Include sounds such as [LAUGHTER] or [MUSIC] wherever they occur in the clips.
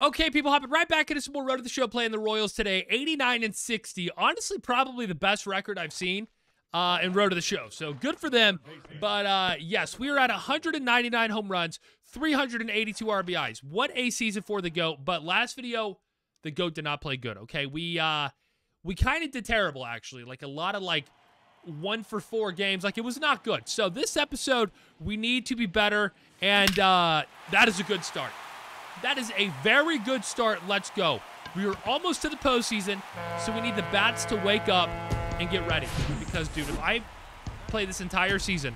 Okay, people, hopping right back into some more Road to the Show playing the Royals today. 89 and 60. Honestly, probably the best record I've seen uh, in Road to the Show. So good for them. But uh, yes, we are at 199 home runs, 382 RBIs. What a season for the GOAT. But last video, the GOAT did not play good. Okay, we uh, we kind of did terrible actually. Like a lot of like one for four games. Like it was not good. So this episode, we need to be better, and uh, that is a good start. That is a very good start. Let's go. We are almost to the postseason, so we need the bats to wake up and get ready. Because, dude, if I play this entire season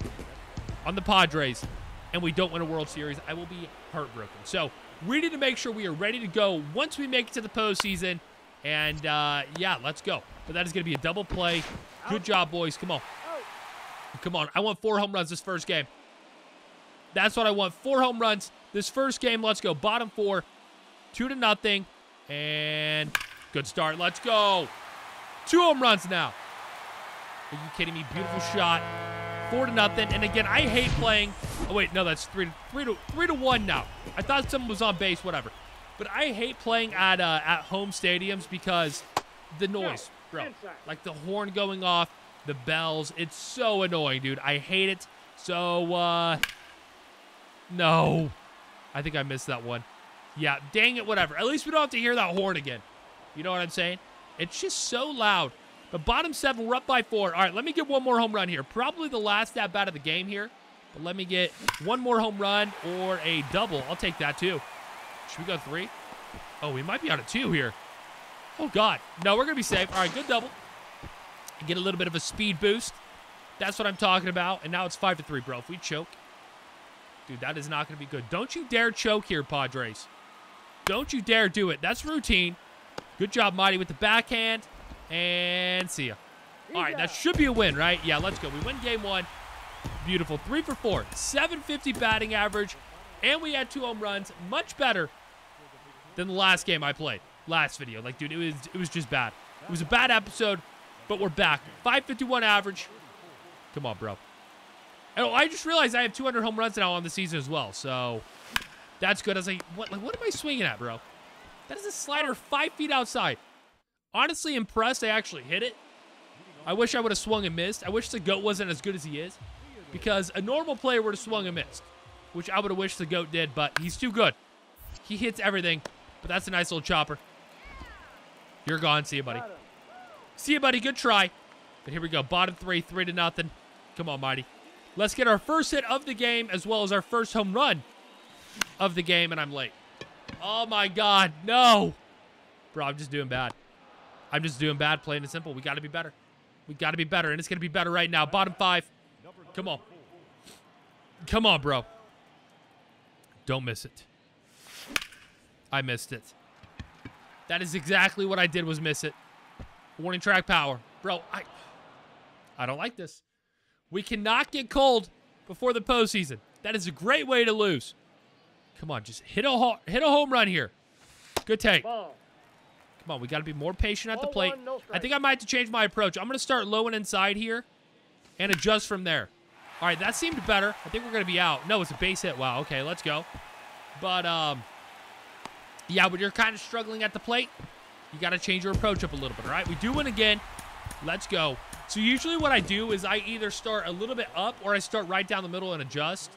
on the Padres and we don't win a World Series, I will be heartbroken. So we need to make sure we are ready to go once we make it to the postseason. And, uh, yeah, let's go. But that is going to be a double play. Good job, boys. Come on. Come on. I want four home runs this first game. That's what I want. Four home runs this first game. Let's go. Bottom four. Two to nothing. And good start. Let's go. Two home runs now. Are you kidding me? Beautiful shot. Four to nothing. And again, I hate playing. Oh wait, no, that's three to three to three to one now. I thought someone was on base, whatever. But I hate playing at uh, at home stadiums because the noise, bro. Like the horn going off, the bells. It's so annoying, dude. I hate it. So uh no. I think I missed that one. Yeah, dang it, whatever. At least we don't have to hear that horn again. You know what I'm saying? It's just so loud. But bottom seven, we're up by four. All right, let me get one more home run here. Probably the last at bat of the game here. But let me get one more home run or a double. I'll take that too. Should we go three? Oh, we might be out of two here. Oh, God. No, we're going to be safe. All right, good double. Get a little bit of a speed boost. That's what I'm talking about. And now it's five to three, bro. If we choke, Dude, that is not going to be good. Don't you dare choke here, Padres. Don't you dare do it. That's routine. Good job, Mighty, with the backhand. And see ya. All right, that should be a win, right? Yeah, let's go. We win game one. Beautiful. Three for four. 750 batting average. And we had two home runs. Much better than the last game I played. Last video. Like, dude, it was it was just bad. It was a bad episode, but we're back. 551 average. Come on, bro. Oh, I just realized I have 200 home runs now on the season as well, so that's good. I was like, what, like, what am I swinging at, bro? That is a slider five feet outside. Honestly impressed I actually hit it. I wish I would have swung and missed. I wish the GOAT wasn't as good as he is because a normal player would have swung and missed, which I would have wished the GOAT did, but he's too good. He hits everything, but that's a nice little chopper. You're gone. See you, buddy. See you, buddy. Good try. But here we go. Bottom three, three to nothing. Come on, Mighty. Let's get our first hit of the game as well as our first home run of the game, and I'm late. Oh, my God. No. Bro, I'm just doing bad. I'm just doing bad, plain and simple. We got to be better. We got to be better, and it's going to be better right now. Bottom five. Come on. Come on, bro. Don't miss it. I missed it. That is exactly what I did was miss it. Warning track power. Bro, I I don't like this. We cannot get cold before the postseason. That is a great way to lose. Come on, just hit a hit a home run here. Good take. Come on, we got to be more patient at the plate. I think I might have to change my approach. I'm going to start low and inside here and adjust from there. All right, that seemed better. I think we're going to be out. No, it's a base hit. Wow, okay, let's go. But, um, yeah, when you're kind of struggling at the plate, you got to change your approach up a little bit, all right? We do win again. Let's go. So usually what I do is I either start a little bit up or I start right down the middle and adjust.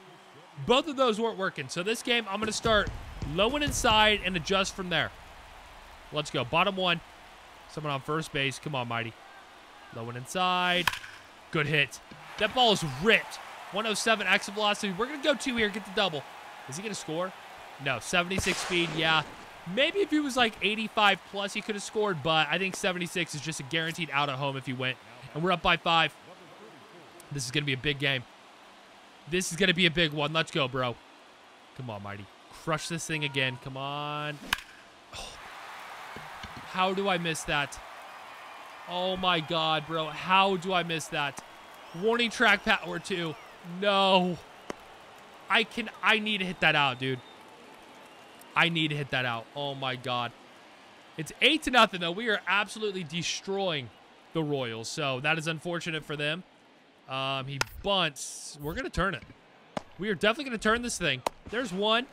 Both of those weren't working. So this game, I'm going to start low and inside and adjust from there. Let's go. Bottom one. Someone on first base. Come on, Mighty. Low and inside. Good hit. That ball is ripped. 107 exit velocity. We're going to go two here. Get the double. Is he going to score? No. 76 speed. Yeah. Maybe if he was like 85 plus, he could have scored, but I think 76 is just a guaranteed out at home if he went. And we're up by five. This is going to be a big game. This is going to be a big one. Let's go, bro. Come on, Mighty. Crush this thing again. Come on. Oh. How do I miss that? Oh, my God, bro. How do I miss that? Warning track power, too. No. I can... I need to hit that out, dude. I need to hit that out. Oh, my God. It's 8 to nothing, though. We are absolutely destroying the Royals. So that is unfortunate for them. Um, he bunts. We're going to turn it. We are definitely going to turn this thing. There's one.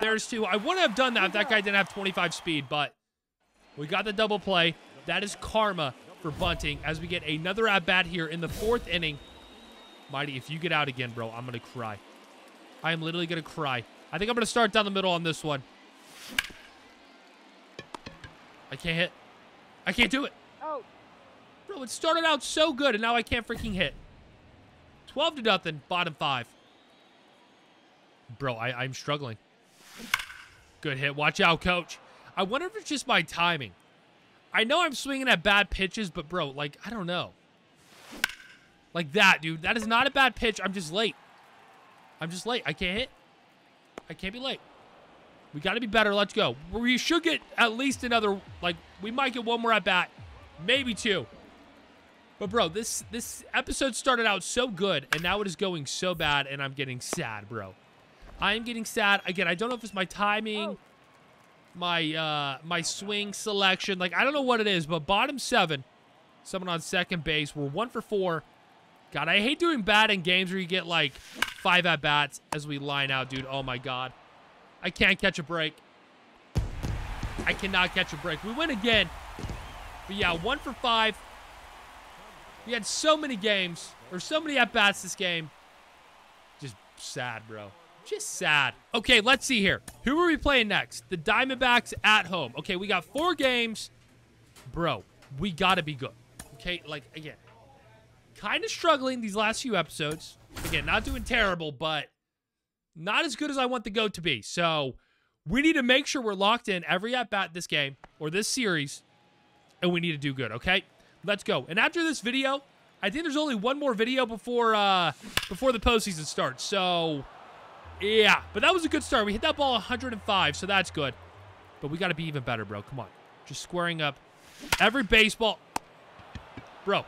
There's two. I wouldn't have done that if that guy didn't have 25 speed, but we got the double play. That is karma for Bunting as we get another at bat here in the fourth inning. Mighty, if you get out again, bro, I'm going to cry. I am literally going to cry. I think I'm going to start down the middle on this one. I can't hit. I can't do it. Oh. It started out so good, and now I can't freaking hit. 12 to nothing, bottom five. Bro, I, I'm struggling. Good hit. Watch out, coach. I wonder if it's just my timing. I know I'm swinging at bad pitches, but bro, like, I don't know. Like that, dude. That is not a bad pitch. I'm just late. I'm just late. I can't hit. I can't be late. We got to be better. Let's go. We should get at least another, like, we might get one more at bat. Maybe two. But, bro, this, this episode started out so good, and now it is going so bad, and I'm getting sad, bro. I am getting sad. Again, I don't know if it's my timing, oh. my uh, my swing selection. Like, I don't know what it is, but bottom seven, someone on second base. We're one for four. God, I hate doing bad in games where you get, like, five at-bats as we line out, dude. Oh, my God. I can't catch a break. I cannot catch a break. We win again. But, yeah, one for five. We had so many games, or so many at-bats this game. Just sad, bro. Just sad. Okay, let's see here. Who are we playing next? The Diamondbacks at home. Okay, we got four games. Bro, we got to be good. Okay, like, again, kind of struggling these last few episodes. Again, not doing terrible, but not as good as I want the GOAT to be. So we need to make sure we're locked in every at-bat this game or this series, and we need to do good, okay? Let's go. And after this video, I think there's only one more video before uh, before the postseason starts. So yeah, but that was a good start. We hit that ball 105, so that's good. But we got to be even better, bro. Come on. Just squaring up every baseball. Bro,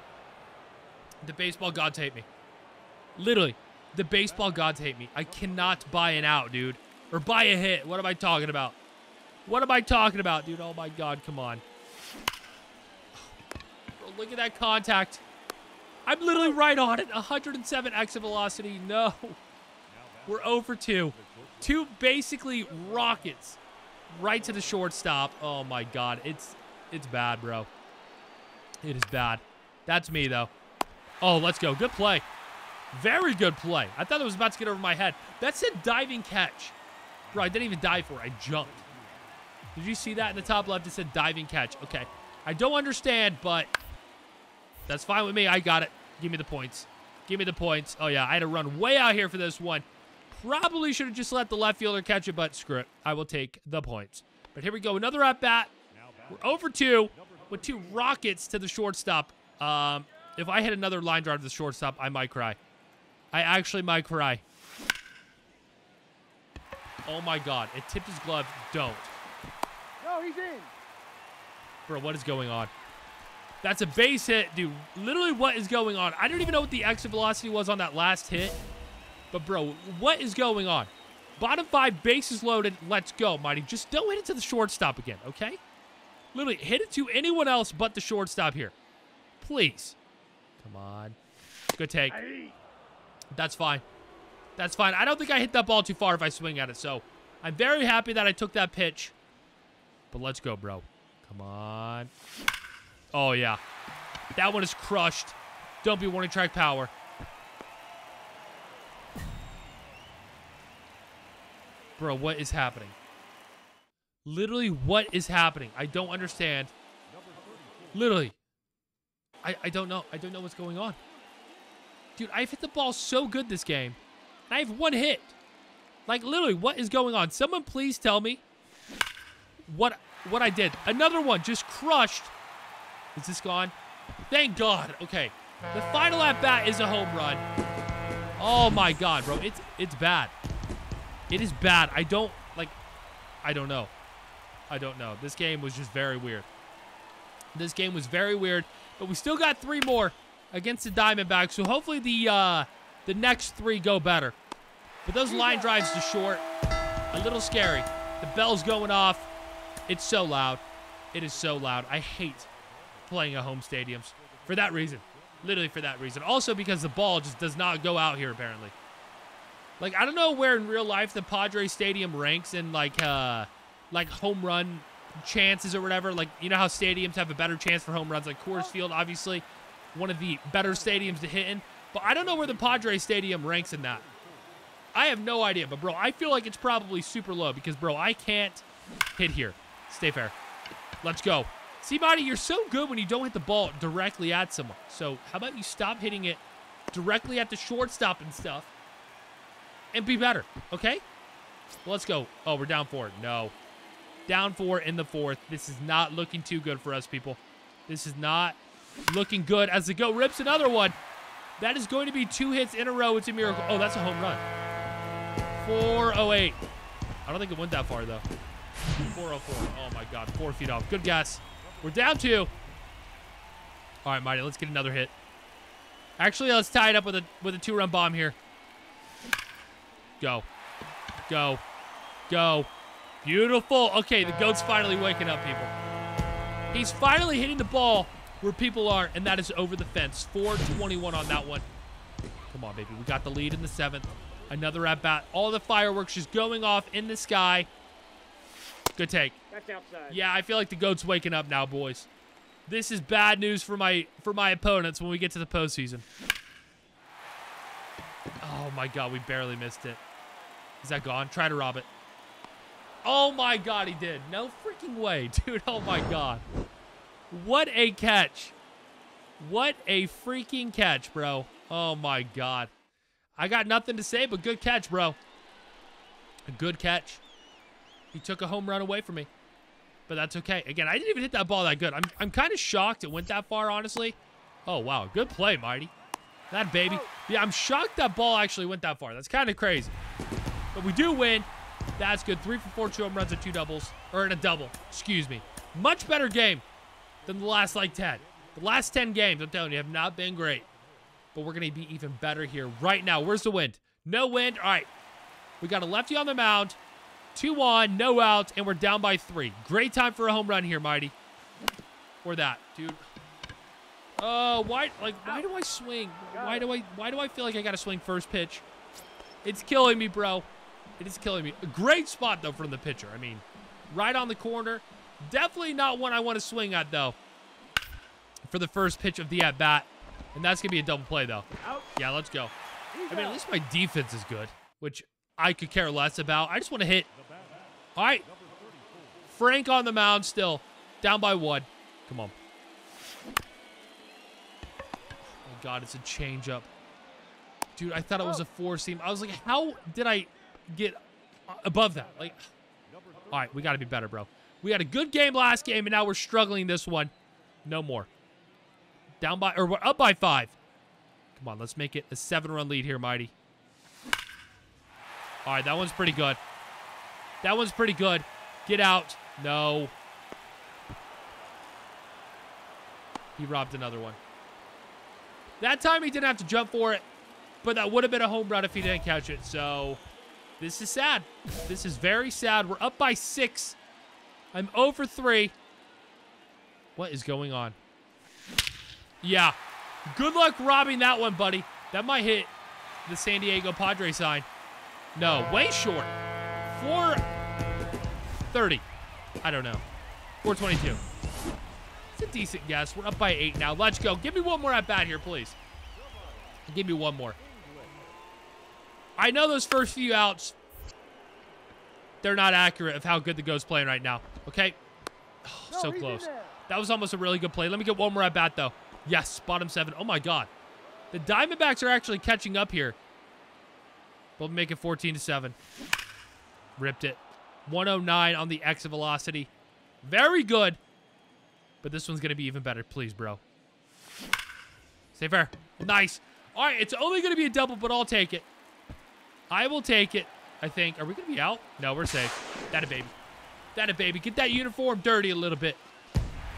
the baseball gods hate me. Literally, the baseball gods hate me. I cannot buy an out, dude. Or buy a hit. What am I talking about? What am I talking about, dude? Oh, my God. Come on. Look at that contact. I'm literally right on it. 107 exit velocity. No. We're over 2. Two basically rockets right to the shortstop. Oh my god. It's it's bad, bro. It is bad. That's me though. Oh, let's go. Good play. Very good play. I thought it was about to get over my head. That's a diving catch. Bro, I didn't even dive for it. I jumped. Did you see that in the top left? It said diving catch. Okay. I don't understand, but that's fine with me. I got it. Give me the points. Give me the points. Oh, yeah. I had to run way out here for this one. Probably should have just let the left fielder catch it, but screw it. I will take the points. But here we go. Another at bat. We're over two with two rockets to the shortstop. Um, if I hit another line drive to the shortstop, I might cry. I actually might cry. Oh my god. It tipped his glove. Don't. No, he's in. Bro, what is going on? That's a base hit. Dude, literally what is going on? I don't even know what the exit velocity was on that last hit. But, bro, what is going on? Bottom five, bases loaded. Let's go, Mighty. Just don't hit it to the shortstop again, okay? Literally, hit it to anyone else but the shortstop here. Please. Come on. Good take. That's fine. That's fine. I don't think I hit that ball too far if I swing at it, so I'm very happy that I took that pitch. But let's go, bro. Come on. Oh, yeah. That one is crushed. Don't be warning track power. Bro, what is happening? Literally, what is happening? I don't understand. Literally. I, I don't know. I don't know what's going on. Dude, I've hit the ball so good this game. I have one hit. Like, literally, what is going on? Someone please tell me what what I did. Another one just crushed. Is this gone? Thank God. Okay. The final at bat is a home run. Oh my God, bro. It's it's bad. It is bad. I don't, like, I don't know. I don't know. This game was just very weird. This game was very weird, but we still got three more against the Diamondbacks, so hopefully the uh, the next three go better. But those line drives to short, a little scary. The bell's going off. It's so loud. It is so loud. I hate playing at home stadiums for that reason. Literally for that reason. Also because the ball just does not go out here, apparently. Like I don't know where in real life the Padre Stadium ranks in like uh like home run chances or whatever. Like you know how stadiums have a better chance for home runs. Like Coors Field, obviously, one of the better stadiums to hit in. But I don't know where the Padre Stadium ranks in that. I have no idea. But bro, I feel like it's probably super low because bro, I can't hit here. Stay fair. Let's go. See, Mighty, you're so good when you don't hit the ball directly at someone. So how about you stop hitting it directly at the shortstop and stuff and be better, okay? Let's go. Oh, we're down four. No. Down four in the fourth. This is not looking too good for us, people. This is not looking good as the GOAT rips another one. That is going to be two hits in a row. It's a miracle. Oh, that's a home run. 408. I don't think it went that far, though. 404. Oh, my God. Four feet off. Good guess. We're down two. All right, Mighty, let's get another hit. Actually, let's tie it up with a with a two-run bomb here. Go. Go. Go. Beautiful. Okay, the GOAT's finally waking up, people. He's finally hitting the ball where people aren't, and that is over the fence. 421 on that one. Come on, baby. We got the lead in the seventh. Another at-bat. All the fireworks just going off in the sky. Good take. That's outside. Yeah, I feel like the goat's waking up now, boys. This is bad news for my for my opponents when we get to the postseason. Oh my god, we barely missed it. Is that gone? Try to rob it. Oh my god, he did. No freaking way, [LAUGHS] dude. Oh my god. What a catch. What a freaking catch, bro. Oh my god. I got nothing to say but good catch, bro. A good catch. He took a home run away from me. But that's okay. Again, I didn't even hit that ball that good. I'm, I'm kind of shocked it went that far, honestly. Oh, wow. Good play, Marty. That baby. Yeah, I'm shocked that ball actually went that far. That's kind of crazy. But we do win. That's good. Three for four, two home runs and two doubles. Or in a double. Excuse me. Much better game than the last, like, 10. The last 10 games, I'm telling you, have not been great. But we're going to be even better here right now. Where's the wind? No wind. All right. We got a lefty on the mound. Two on, no outs, and we're down by three. Great time for a home run here, Mighty. Or that, dude. Oh, uh, why? Like, why do I swing? Why do I? Why do I feel like I got to swing first pitch? It's killing me, bro. It is killing me. A great spot though from the pitcher. I mean, right on the corner. Definitely not one I want to swing at though. For the first pitch of the at bat, and that's gonna be a double play though. Yeah, let's go. I mean, at least my defense is good, which I could care less about. I just want to hit. All right. Frank on the mound still. Down by one. Come on. Oh, God, it's a changeup. Dude, I thought it was oh. a four seam. I was like, how did I get above that? Like, [SIGHS] all right, we got to be better, bro. We had a good game last game, and now we're struggling this one. No more. Down by, or we're up by five. Come on, let's make it a seven-run lead here, Mighty. All right, that one's pretty good. That one's pretty good. Get out. No. He robbed another one. That time he didn't have to jump for it, but that would have been a home run if he didn't catch it. So this is sad. This is very sad. We're up by six. I'm over 3. What is going on? Yeah. Good luck robbing that one, buddy. That might hit the San Diego Padre sign. No, way short. 430. I don't know. 422. It's a decent guess. We're up by eight now. Let's go. Give me one more at bat here, please. Give me one more. I know those first few outs, they're not accurate of how good the GOAT's playing right now. Okay? Oh, so close. That was almost a really good play. Let me get one more at bat, though. Yes, bottom seven. Oh, my God. The Diamondbacks are actually catching up here. We'll make it 14 to 7. Ripped it. 109 on the exit velocity. Very good. But this one's going to be even better. Please, bro. Stay fair. Nice. All right, it's only going to be a double, but I'll take it. I will take it, I think. Are we going to be out? No, we're safe. That a baby. That a baby. Get that uniform dirty a little bit.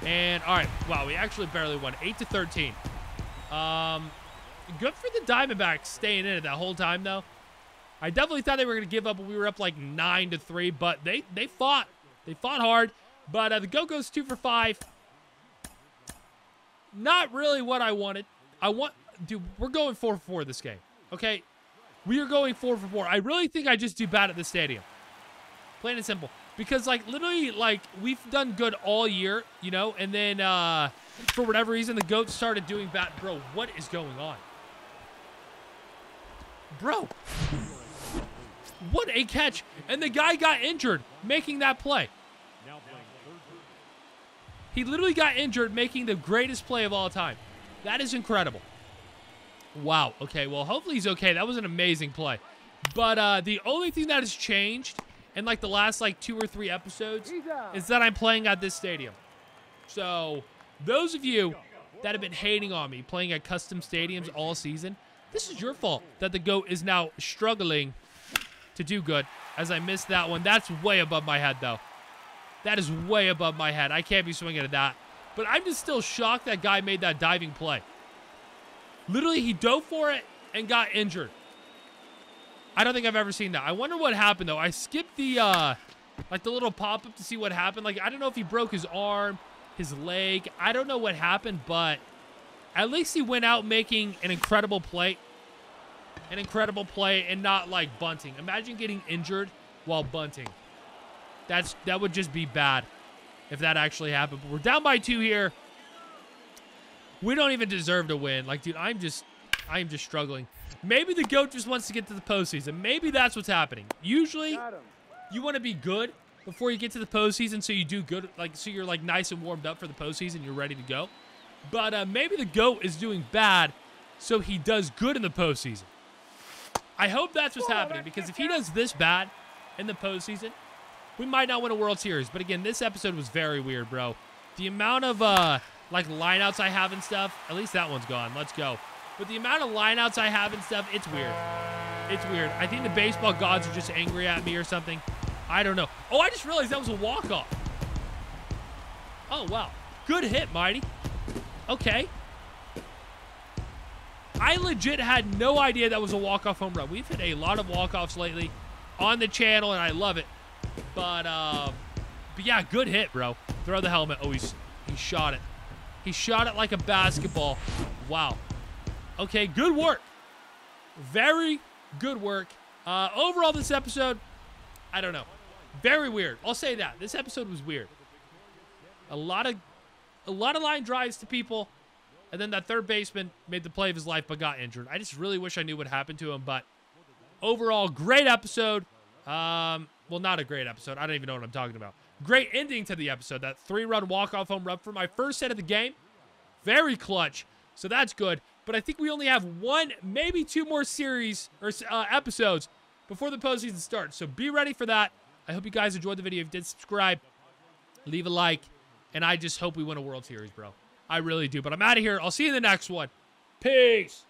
And, all right. Wow, we actually barely won. 8 to 13. Um, good for the Diamondbacks staying in it that whole time, though. I definitely thought they were going to give up when we were up like 9 to 3, but they, they fought. They fought hard. But uh, the GOAT goes 2 for 5. Not really what I wanted. I want... Dude, we're going 4 for 4 this game. Okay? We are going four for four. I really think I just do bad at the stadium. Plain and simple. Because like literally like we've done good all year, you know, and then uh for whatever reason the goats started doing bad. Bro, what is going on? Bro. What a catch. And the guy got injured making that play. He literally got injured making the greatest play of all time. That is incredible. Wow. Okay, well, hopefully he's okay. That was an amazing play. But uh, the only thing that has changed in like the last like two or three episodes is that I'm playing at this stadium. So those of you that have been hating on me playing at custom stadiums all season, this is your fault that the GOAT is now struggling to do good as I missed that one. That's way above my head, though. That is way above my head. I can't be swinging at that. But I'm just still shocked that guy made that diving play. Literally, he dove for it and got injured. I don't think I've ever seen that. I wonder what happened, though. I skipped the, uh, like, the little pop-up to see what happened. Like, I don't know if he broke his arm, his leg. I don't know what happened, but at least he went out making an incredible play. An incredible play and not, like, bunting. Imagine getting injured while bunting. That's That would just be bad if that actually happened. But we're down by two here. We don't even deserve to win. Like, dude, I'm just, I'm just struggling. Maybe the GOAT just wants to get to the postseason. Maybe that's what's happening. Usually, you want to be good before you get to the postseason, so you do good, like, so you're, like, nice and warmed up for the postseason. You're ready to go. But uh, maybe the GOAT is doing bad, so he does good in the postseason. I hope that's what's happening, because if he does this bad in the postseason, we might not win a World Series. But again, this episode was very weird, bro. The amount of, uh, like, lineouts I have and stuff, at least that one's gone. Let's go. But the amount of lineouts I have and stuff, it's weird. It's weird. I think the baseball gods are just angry at me or something. I don't know. Oh, I just realized that was a walk-off. Oh, wow. Good hit, Mighty. Okay. I legit had no idea that was a walk-off home run. We've hit a lot of walk-offs lately on the channel, and I love it. But, uh, but yeah, good hit, bro. Throw the helmet. Oh, he's, he shot it. He shot it like a basketball. Wow. Okay, good work. Very good work. Uh, overall, this episode, I don't know. Very weird. I'll say that. This episode was weird. A lot of a lot of line drives to people. And then that third baseman made the play of his life but got injured. I just really wish I knew what happened to him. But overall, great episode. Um, well, not a great episode. I don't even know what I'm talking about. Great ending to the episode. That three-run walk-off home run for my first set of the game. Very clutch. So that's good. But I think we only have one, maybe two more series or uh, episodes before the postseason starts. So be ready for that. I hope you guys enjoyed the video. If you did, subscribe, leave a like, and I just hope we win a World Series, bro. I really do. But I'm out of here. I'll see you in the next one. Peace.